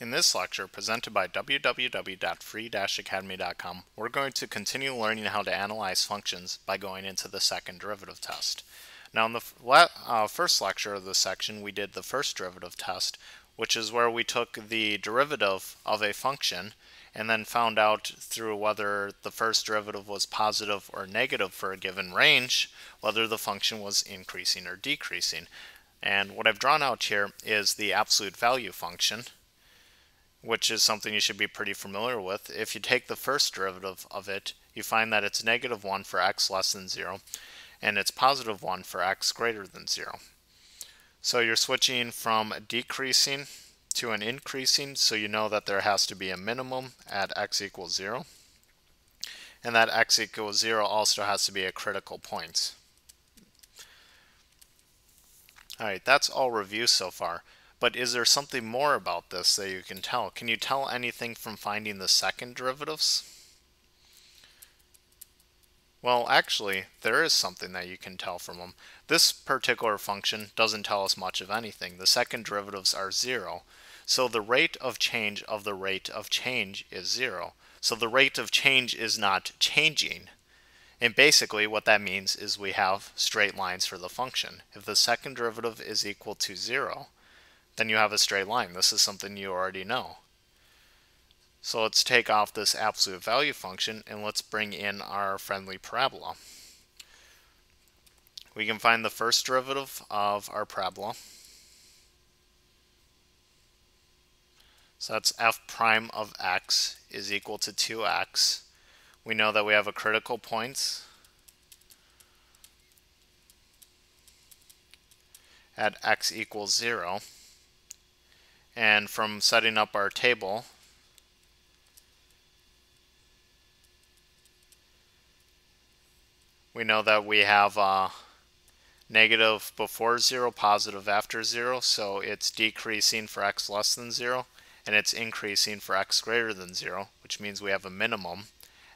In this lecture, presented by www.free-academy.com, we're going to continue learning how to analyze functions by going into the second derivative test. Now in the uh, first lecture of this section, we did the first derivative test, which is where we took the derivative of a function and then found out through whether the first derivative was positive or negative for a given range, whether the function was increasing or decreasing. And what I've drawn out here is the absolute value function, which is something you should be pretty familiar with. If you take the first derivative of it, you find that it's negative 1 for x less than 0, and it's positive 1 for x greater than 0. So you're switching from a decreasing to an increasing, so you know that there has to be a minimum at x equals 0. And that x equals 0 also has to be a critical point. Alright, that's all review so far. But is there something more about this that you can tell? Can you tell anything from finding the second derivatives? Well, actually, there is something that you can tell from them. This particular function doesn't tell us much of anything. The second derivatives are zero. So the rate of change of the rate of change is zero. So the rate of change is not changing. And basically what that means is we have straight lines for the function. If the second derivative is equal to zero, then you have a straight line. This is something you already know. So let's take off this absolute value function and let's bring in our friendly parabola. We can find the first derivative of our parabola. So that's f prime of x is equal to 2x. We know that we have a critical point at x equals 0. And from setting up our table, we know that we have uh, negative before 0, positive after 0, so it's decreasing for x less than 0, and it's increasing for x greater than 0, which means we have a minimum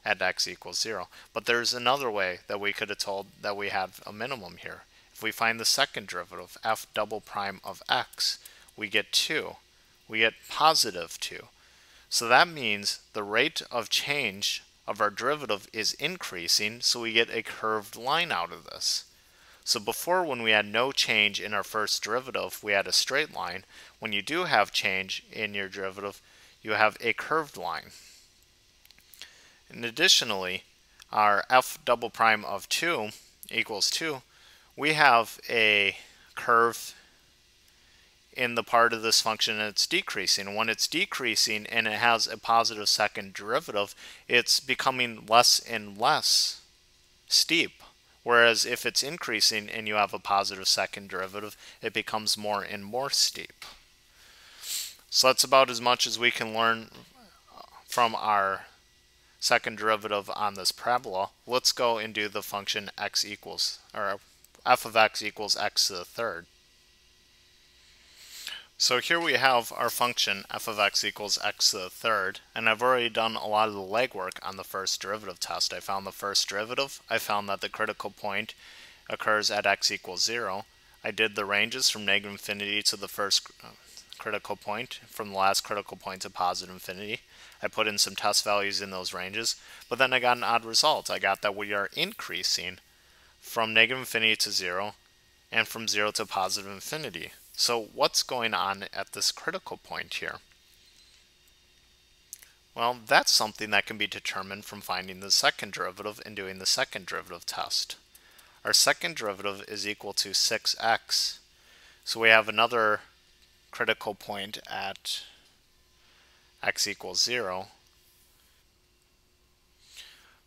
at x equals 0. But there's another way that we could have told that we have a minimum here. If we find the second derivative, f double prime of x, we get 2 we get positive 2. So that means the rate of change of our derivative is increasing, so we get a curved line out of this. So before when we had no change in our first derivative, we had a straight line. When you do have change in your derivative, you have a curved line. And additionally, our f double prime of 2 equals 2, we have a curve in the part of this function and it's decreasing. When it's decreasing and it has a positive second derivative, it's becoming less and less steep. Whereas if it's increasing and you have a positive second derivative, it becomes more and more steep. So that's about as much as we can learn from our second derivative on this parabola. Let's go and do the function x equals, or f of x equals x to the third. So here we have our function f of x equals x to the third, and I've already done a lot of the legwork on the first derivative test. I found the first derivative, I found that the critical point occurs at x equals 0. I did the ranges from negative infinity to the first uh, critical point, from the last critical point to positive infinity. I put in some test values in those ranges, but then I got an odd result. I got that we are increasing from negative infinity to 0 and from 0 to positive infinity. So what's going on at this critical point here? Well, that's something that can be determined from finding the second derivative and doing the second derivative test. Our second derivative is equal to 6x. So we have another critical point at x equals 0.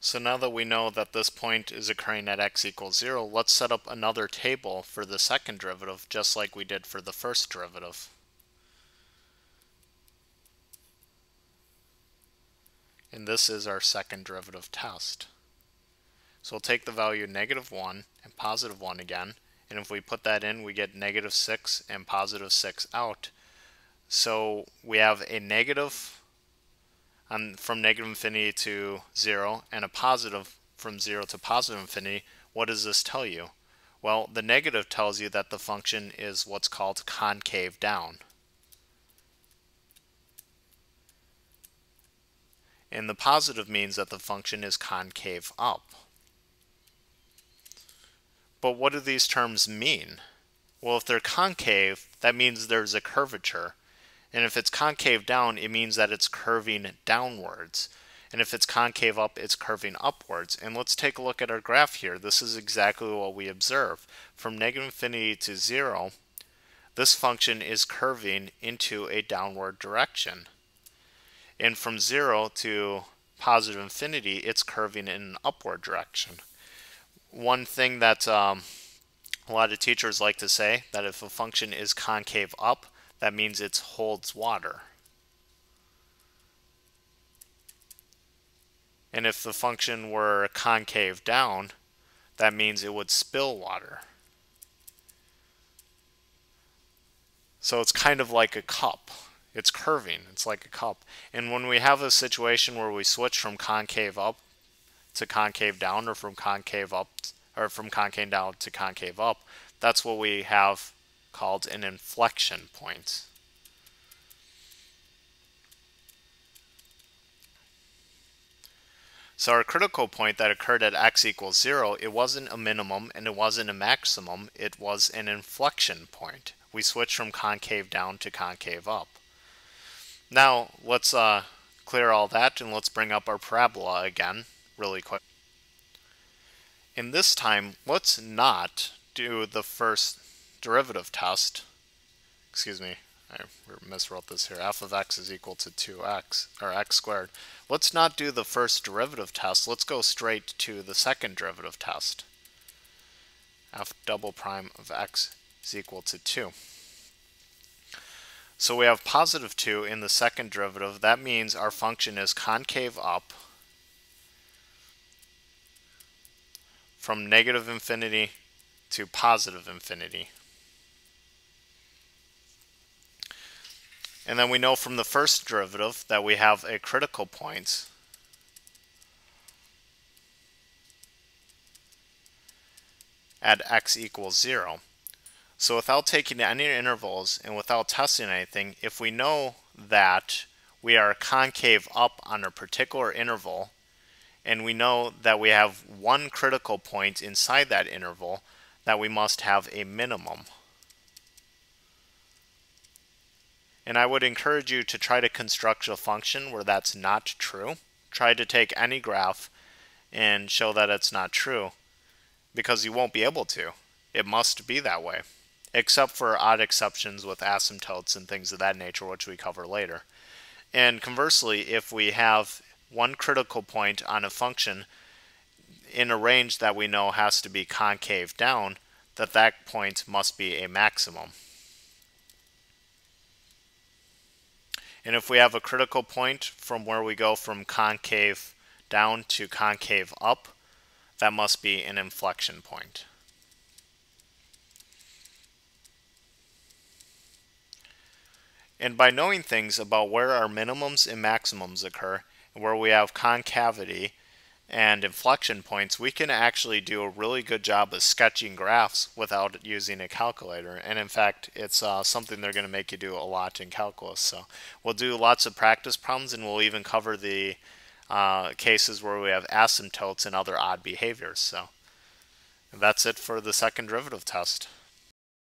So now that we know that this point is occurring at x equals 0, let's set up another table for the second derivative, just like we did for the first derivative. And this is our second derivative test. So we'll take the value negative 1 and positive 1 again, and if we put that in, we get negative 6 and positive 6 out. So we have a negative um, from negative infinity to 0 and a positive from 0 to positive infinity, what does this tell you? Well, the negative tells you that the function is what's called concave down. And the positive means that the function is concave up. But what do these terms mean? Well, if they're concave, that means there's a curvature. And if it's concave down, it means that it's curving downwards. And if it's concave up, it's curving upwards. And let's take a look at our graph here. This is exactly what we observe. From negative infinity to zero, this function is curving into a downward direction. And from zero to positive infinity, it's curving in an upward direction. One thing that um, a lot of teachers like to say that if a function is concave up, that means it holds water. And if the function were concave down, that means it would spill water. So it's kind of like a cup. It's curving. It's like a cup. And when we have a situation where we switch from concave up to concave down or from concave up or from concave down to concave up, that's what we have called an inflection point. So our critical point that occurred at x equals 0, it wasn't a minimum and it wasn't a maximum, it was an inflection point. We switched from concave down to concave up. Now, let's uh, clear all that and let's bring up our parabola again really quick. And this time, let's not do the first derivative test. Excuse me, I miswrote this here. f of x is equal to 2x, or x squared. Let's not do the first derivative test. Let's go straight to the second derivative test. f double prime of x is equal to 2. So we have positive 2 in the second derivative. That means our function is concave up from negative infinity to positive infinity. And then we know from the first derivative that we have a critical point at x equals 0. So without taking any intervals and without testing anything, if we know that we are concave up on a particular interval, and we know that we have one critical point inside that interval, that we must have a minimum. And I would encourage you to try to construct a function where that's not true. Try to take any graph and show that it's not true because you won't be able to. It must be that way, except for odd exceptions with asymptotes and things of that nature, which we cover later. And conversely, if we have one critical point on a function in a range that we know has to be concave down, that that point must be a maximum. And if we have a critical point from where we go from concave down to concave up, that must be an inflection point. And by knowing things about where our minimums and maximums occur, and where we have concavity and inflection points, we can actually do a really good job of sketching graphs without using a calculator. And in fact, it's uh, something they're going to make you do a lot in calculus. So we'll do lots of practice problems and we'll even cover the uh, cases where we have asymptotes and other odd behaviors. So that's it for the second derivative test.